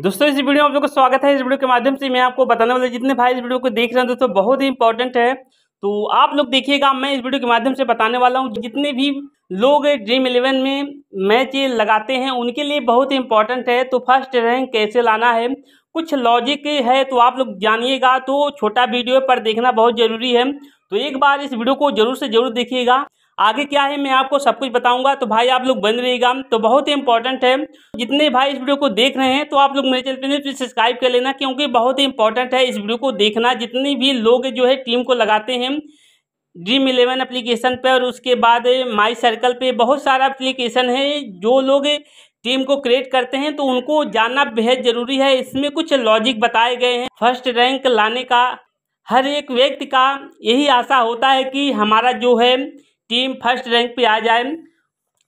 दोस्तों, इस वीडियो में आप लोग का स्वागत है। इस वीडियो के माध्यम से मैं आपको बताने वाला जितने भाई इस वीडियो को देख रहे हैं, दोस्तों, बहुत ही इंपॉर्टेंट है। तो आप लोग देखिएगा, मैं इस वीडियो के माध्यम से बताने वाला हूँ, जितने भी लोग ड्रीम इलेवन में मैच लगाते हैं, उनके लिए बहुत ही इंपॉर्टेंट है। तो फ़र्स्ट रैंक कैसे लाना है? कुछ लॉजिक है तो आप लोग जानिएगा। तो छोटा वीडियो पर देखना बहुत ज़रूरी है। तो एक बार इस वीडियो को ज़रूर से ज़रूर देखिएगा। आगे क्या है, मैं आपको सब कुछ बताऊँगा। तो भाई, आप लोग बन रहिएगा तो बहुत ही इंपॉर्टेंट है। जितने भाई इस वीडियो को देख रहे हैं तो आप लोग मेरे चैनल पर सब्सक्राइब कर लेना, क्योंकि बहुत ही इंपॉर्टेंट है इस वीडियो को देखना। जितने भी लोग जो है टीम को लगाते हैं ड्रीम इलेवन एप्लीकेशन पे, और उसके बाद माई सर्कल पे बहुत सारा एप्लीकेशन है। जो लोग टीम को क्रिएट करते हैं तो उनको जानना बेहद ज़रूरी है। इसमें कुछ लॉजिक बताए गए हैं। फ़र्स्ट रैंक लाने का, हर एक व्यक्ति का यही आशा होता है कि हमारा जो है टीम फ़र्स्ट रैंक पे आ जाए।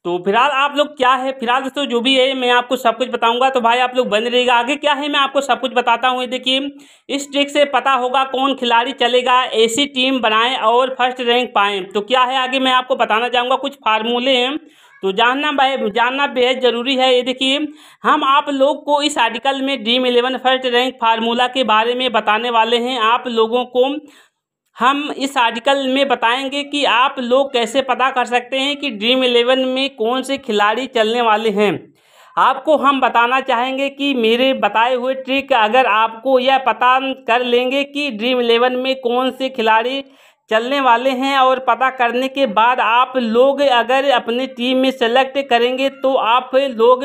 तो फ़िलहाल आप लोग क्या है? फ़िलहाल दोस्तों, जो भी है, मैं आपको सब कुछ बताऊँगा। तो भाई, आप लोग बन रहेगा आगे। क्या है? मैं आपको सब कुछ बताता हूँ। देखिए, इस ट्रिक से पता होगा कौन खिलाड़ी चलेगा, ऐसी टीम बनाएँ और फ़र्स्ट रैंक पाएँ। तो क्या है? आगे मैं आपको बताना चाहूँगा कुछ फार्मूले। हैं तो जानना भाई, जानना बेहद ज़रूरी है। ये देखिए, हम आप लोग को इस आर्टिकल में Dream Eleven first rank formula के बारे में बताने वाले हैं। आप लोगों को हम इस आर्टिकल में बताएँगे कि आप लोग कैसे पता कर सकते हैं कि ड्रीम इलेवन में कौन से खिलाड़ी चलने वाले हैं। आपको हम बताना चाहेंगे कि मेरे बताए हुए ट्रिक अगर आपको यह पता कर लेंगे कि ड्रीम इलेवन में कौन से खिलाड़ी चलने वाले हैं और पता करने के बाद आप लोग अगर अपनी टीम में सेलेक्ट करेंगे तो आप लोग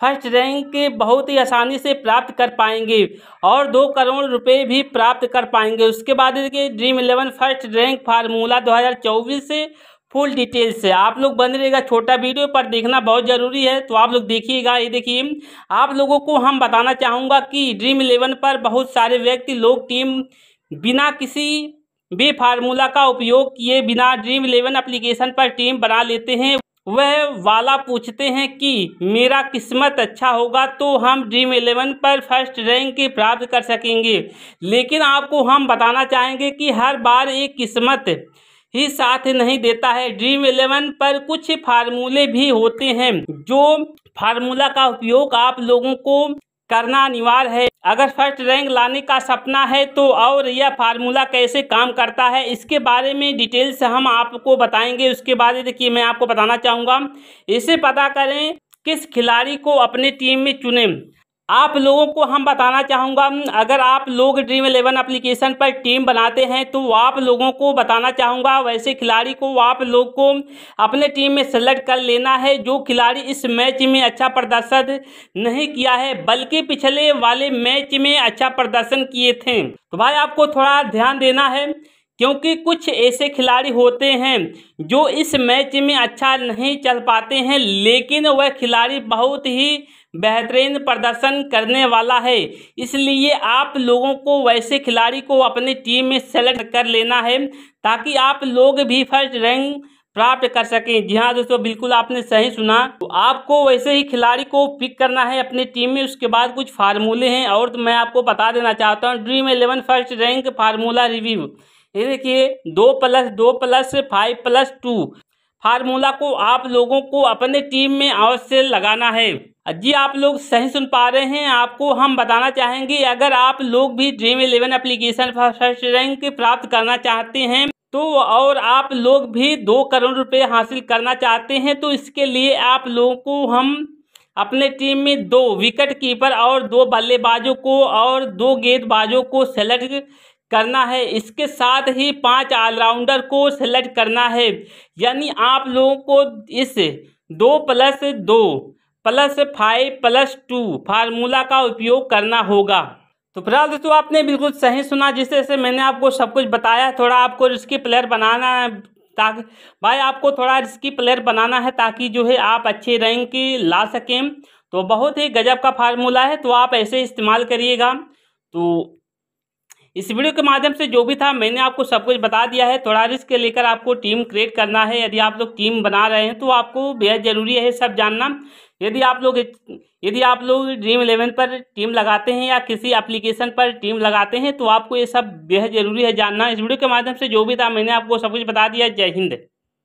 फ़र्स्ट रैंक बहुत ही आसानी से प्राप्त कर पाएँगे और दो करोड़ रुपए भी प्राप्त कर पाएँगे। उसके बाद देखिए Dream Eleven first rank formula 2024 से फुल डिटेल से। आप लोग बन रहेगा छोटा वीडियो पर देखना बहुत ज़रूरी है तो आप लोग देखिएगा। ये देखिए, आप लोगों को हम बताना चाहूँगा कि ड्रीम इलेवन पर बहुत सारे व्यक्ति, लोग टीम बिना किसी भी फार्मूला का उपयोग किए, बिना ड्रीम इलेवन एप्लीकेशन पर टीम बना लेते हैं। वह वाला पूछते हैं कि, मेरा किस्मत अच्छा होगा तो हम ड्रीम इलेवन पर फ़र्स्ट रैंक प्राप्त कर सकेंगे। लेकिन आपको हम बताना चाहेंगे कि हर बार एक किस्मत ही साथ नहीं देता है। ड्रीम इलेवन पर कुछ फार्मूले भी होते हैं, जो फार्मूला का उपयोग आप लोगों को करना अनिवार्य है। अगर फ़र्स्ट रैंक लाने का सपना है तो और यह फार्मूला कैसे काम करता है, इसके बारे में डिटेल से हम आपको बताएँगे। उसके बाद देखिए, मैं आपको बताना चाहूँगा। इसे पता करें, किस खिलाड़ी को अपने टीम में चुने। आप लोगों को हम बताना चाहूँगा, अगर आप लोग ड्रीम इलेवन एप्लीकेशन पर टीम बनाते हैं तो आप लोगों को बताना चाहूँगा, वैसे खिलाड़ी को आप लोग को अपने टीम में सेलेक्ट कर लेना है, जो खिलाड़ी इस मैच में अच्छा प्रदर्शन नहीं किया है, बल्कि पिछले वाले मैच में अच्छा प्रदर्शन किए थे। तो भाई, आपको थोड़ा ध्यान देना है, क्योंकि कुछ ऐसे खिलाड़ी होते हैं, जो इस मैच में अच्छा नहीं चल पाते हैं, लेकिन वह खिलाड़ी बहुत ही बेहतरीन प्रदर्शन करने वाला है। इसलिए आप लोगों को वैसे खिलाड़ी को अपनी टीम में सेलेक्ट कर लेना है, ताकि आप लोग भी फ़र्स्ट रैंक प्राप्त कर सकें। जी हाँ दोस्तों, बिल्कुल आपने सही सुना। तो आपको वैसे ही खिलाड़ी को पिक करना है अपनी टीम में, उसके बाद कुछ फार्मूले हैं और तो मैं आपको बता देना चाहता हूँ। Dream Eleven first rank formula review ये देखिए, दो प्लस दो plus five plus two formula को आप लोगों को अपने टीम में अवश्य लगाना है। जी, आप लोग सही सुन पा रहे हैं। आपको हम बताना चाहेंगे, अगर आप लोग भी Dream Eleven application first rank प्राप्त करना चाहते हैं तो और आप लोग भी दो करोड़ रुपए हासिल करना चाहते हैं तो इसके लिए आप लोगों को हम अपने टीम में दो विकेट कीपर और दो बल्लेबाजों को और दो गेंदबाजों को सेलेक्ट करना है। इसके साथ ही पाँच ऑलराउंडर को सेलेक्ट करना है। यानी आप लोगों को इस दो प्लस दो, plus five, plus two formula का उपयोग करना होगा। तो फ़िलहाल दोस्तों, आपने बिल्कुल सही सुना जिस तरह से मैंने आपको सब कुछ बताया। थोड़ा आपको रिस्की प्लेयर बनाना है, ताकि भाई आपको थोड़ा रिस्की प्लेयर बनाना है, ताकि जो है आप अच्छे रैंक ला सकें। तो बहुत ही गजब का फार्मूला है तो आप ऐसे इस्तेमाल करिएगा। तो इस वीडियो के माध्यम से जो भी था, मैंने आपको सब कुछ बता दिया है। थोड़ा रिस्क लेकर आपको टीम क्रिएट करना है। यदि आप लोग टीम बना रहे हैं तो आपको बेहद ज़रूरी है सब जानना। यदि आप लोग यदि आप लोग ड्रीम इलेवन पर टीम लगाते हैं या किसी एप्लीकेशन पर टीम लगाते हैं तो आपको ये सब बेहद ज़रूरी है जानना। इस वीडियो के माध्यम से जो भी था, मैंने आपको सब कुछ बता दिया। जय हिंद।